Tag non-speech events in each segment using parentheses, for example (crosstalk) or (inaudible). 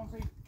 Humphrey.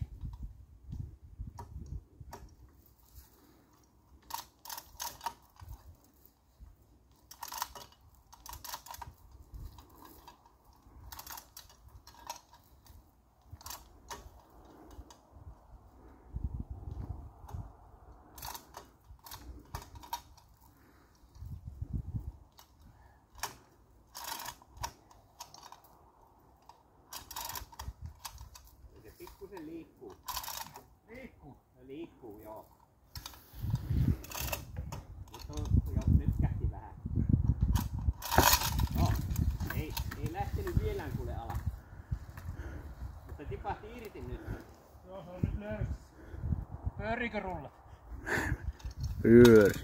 Joo, se on nyt löysä. Pyörikö rulla? Pyöri.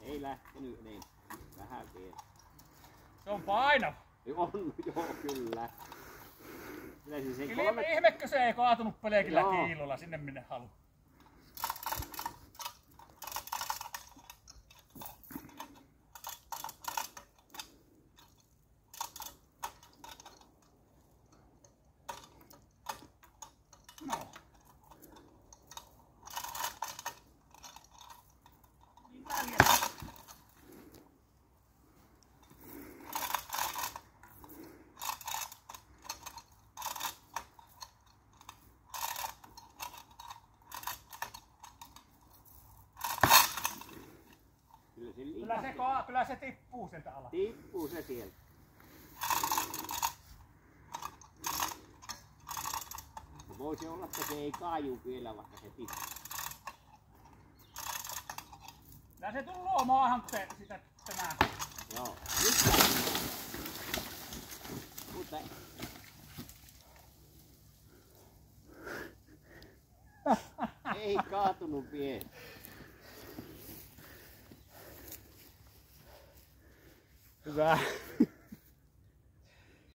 Ei lähtenyt niin. Vähän vielä. Se on painava. On, (laughs) joo, kyllä. Kyllä Kyllä kolme... ihmekö se ei kaatunut pelkillä Joo. kiilolla sinne minne halu. Kyllä se se, ka- kyllä se tippuu sieltä alas. Tippuu se sieltä. Se voisi olla, että se ei kaaju vielä, vaikka se tippuu. Kyllä se tulloo maahan, kun se sitä tämä. Joo. Nyt. Mutta (laughs) ei kaatunut vielä. Goodbye.